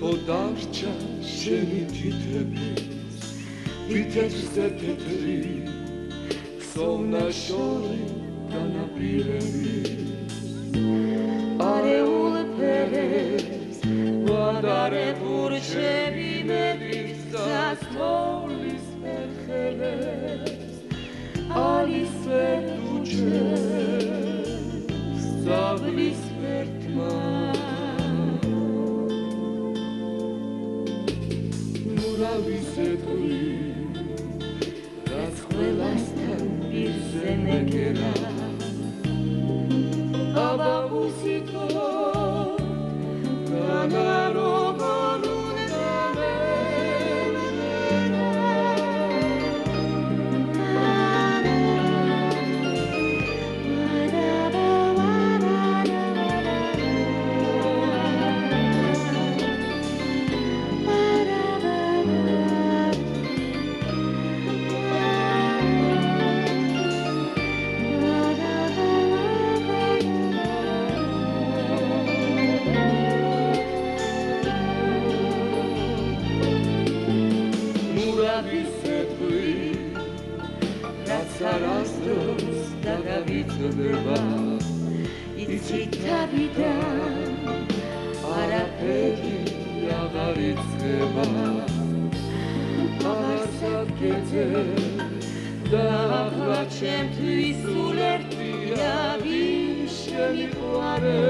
დარჩა შენი თითები თითებზე თეთრი სოვნა შორი განაპირები. არეულ ფერებს ვადარე ბურჩები მედის გასმოლის ფერხელებს. არის ვერტუჩე დაგავიწყდება იცი თავიდან არაფერი აღარ იცება აღარსაკეცე და ახლა ჩემთვის სულ ერთია ვინ შემიყვარეს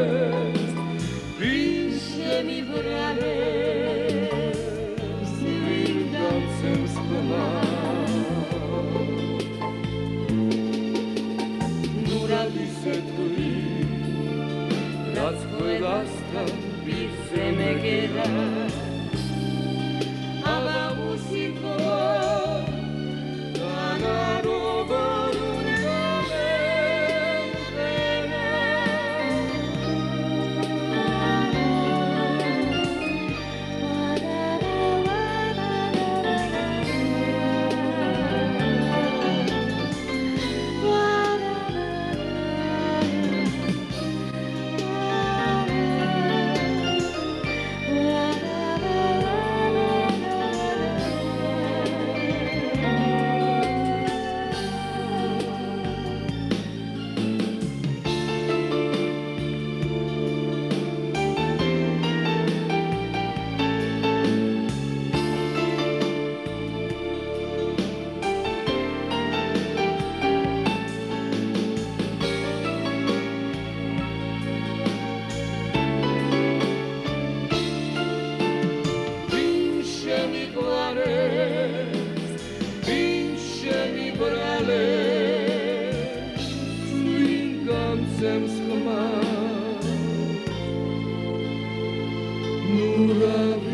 Nur